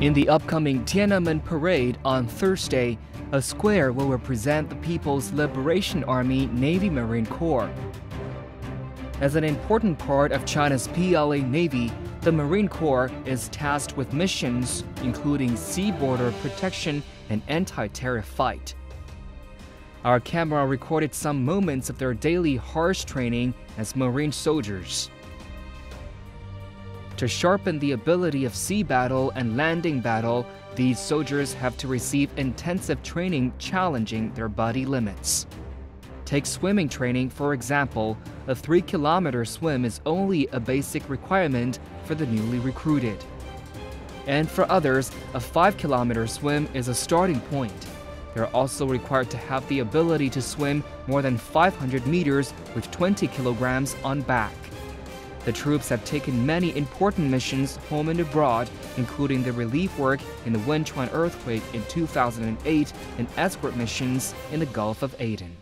In the upcoming Tiananmen Parade on Thursday, a square will represent the People's Liberation Army Navy Marine Corps. As an important part of China's PLA Navy, the Marine Corps is tasked with missions including sea border protection and anti-terror fight. Our camera recorded some moments of their daily harsh training as Marine soldiers. To sharpen the ability of sea battle and landing battle, these soldiers have to receive intensive training challenging their body limits. Take swimming training, for example. A 3 kilometer swim is only a basic requirement for the newly recruited. And for others, a 5 kilometer swim is a starting point. They're also required to have the ability to swim more than 500 meters with 20 kilograms on back. The troops have taken many important missions home and abroad, including the relief work in the Wenchuan earthquake in 2008 and escort missions in the Gulf of Aden.